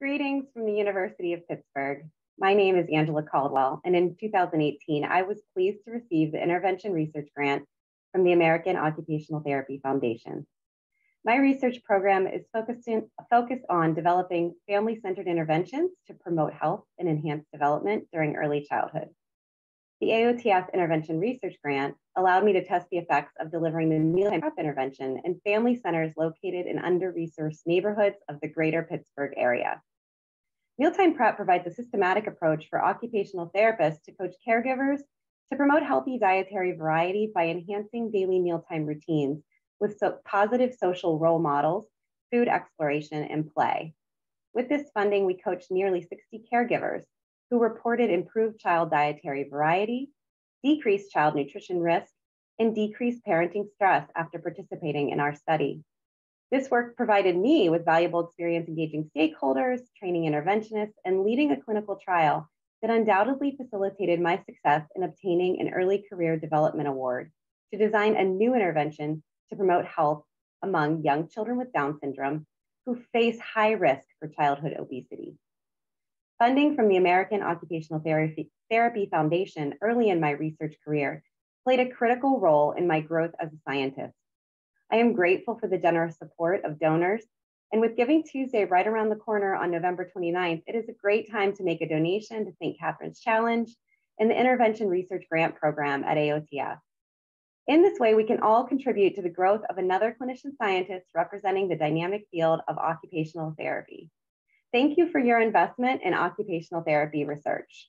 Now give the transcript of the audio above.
Greetings from the University of Pittsburgh. My name is Angela Caldwell, and in 2018, I was pleased to receive the Intervention Research Grant from the American Occupational Therapy Foundation. My research program is focused, in, focused on developing family-centered interventions to promote health and enhance development during early childhood. The AOTF Intervention Research Grant allowed me to test the effects of delivering the mealtime prep intervention in family centers located in under-resourced neighborhoods of the greater Pittsburgh area. Mealtime prep provides a systematic approach for occupational therapists to coach caregivers to promote healthy dietary variety by enhancing daily mealtime routines with so positive social role models, food exploration, and play. With this funding, we coached nearly 60 caregivers who reported improved child dietary variety, decreased child nutrition risk, and decreased parenting stress after participating in our study. This work provided me with valuable experience engaging stakeholders, training interventionists, and leading a clinical trial that undoubtedly facilitated my success in obtaining an early career development award to design a new intervention to promote health among young children with Down syndrome who face high risk for childhood obesity. Funding from the American Occupational Therapy, Foundation early in my research career played a critical role in my growth as a scientist. I am grateful for the generous support of donors. And with Giving Tuesday right around the corner on November 29th, it is a great time to make a donation to St. Catherine's Challenge and the Intervention Research Grant Program at AOTF. In this way, we can all contribute to the growth of another clinician scientist representing the dynamic field of occupational therapy. Thank you for your investment in occupational therapy research.